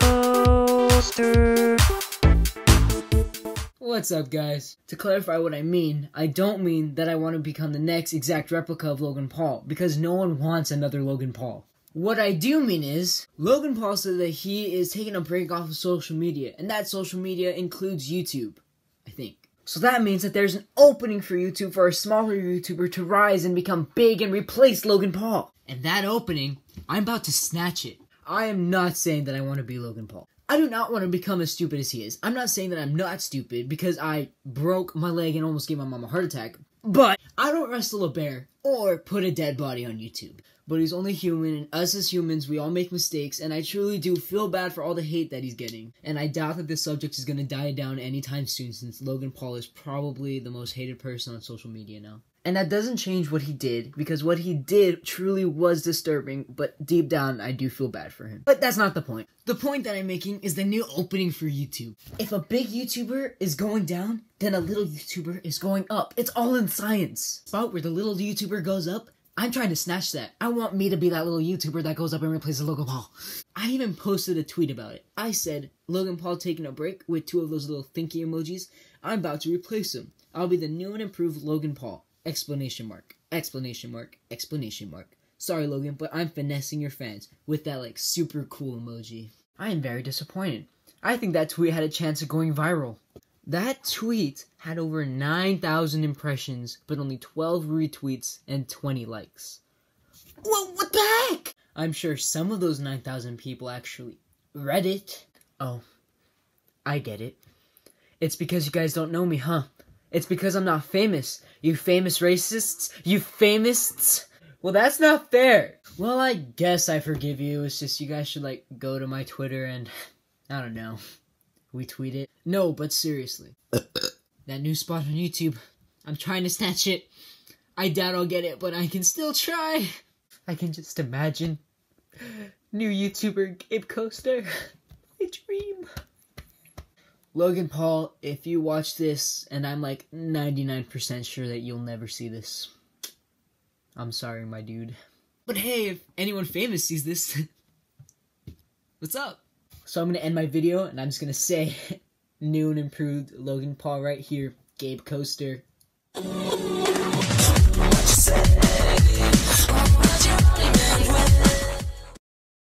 Poster. What's up, guys? To clarify what I mean, I don't mean that I want to become the next exact replica of Logan Paul, because no one wants another Logan Paul. What I do mean is, Logan Paul said that he is taking a break off of social media, and that social media includes YouTube, I think. So that means that there's an opening for YouTube for a smaller YouTuber to rise and become big and replace Logan Paul. And that opening, I'm about to snatch it. I am not saying that I want to be Logan Paul. I do not want to become as stupid as he is. I'm not saying that I'm not stupid because I broke my leg and almost gave my mom a heart attack. But I don't wrestle a bear or put a dead body on YouTube. But he's only human, and us as humans, we all make mistakes, and I truly do feel bad for all the hate that he's getting. And I doubt that this subject is gonna die down anytime soon, since Logan Paul is probably the most hated person on social media now. And that doesn't change what he did, because what he did truly was disturbing, but deep down, I do feel bad for him. But that's not the point. The point that I'm making is the new opening for YouTube. If a big YouTuber is going down, then a little YouTuber is going up. It's all in science. Spot where the little YouTuber goes up, I'm trying to snatch that. I want me to be that little YouTuber that goes up and replaces Logan Paul. I even posted a tweet about it. I said, Logan Paul taking a break with two of those little thinky emojis. I'm about to replace him. I'll be the new and improved Logan Paul. Explanation mark. Explanation mark. Explanation mark. Sorry, Logan, but I'm finessing your fans with that like super cool emoji. I am very disappointed. I think that tweet had a chance of going viral. That tweet had over 9,000 impressions, but only 12 retweets and 20 likes. Well, what the heck? I'm sure some of those 9,000 people actually read it. Oh, I get it. It's because you guys don't know me, huh? It's because I'm not famous. You famous racists? You famous? Well, that's not fair. Well, I guess I forgive you. It's just you guys should, like, go to my Twitter and, I don't know we tweet it. No, but seriously. that new spot on YouTube. I'm trying to snatch it. I doubt I'll get it, but I can still try. I can just imagine. New YouTuber Gabe Coaster. My dream. Logan Paul, if you watch this, and I'm like 99% sure that you'll never see this, I'm sorry, my dude. But hey, if anyone famous sees this, what's up? So I'm going to end my video and I'm just going to say new and improved Logan Paul right here, Gabe Coaster.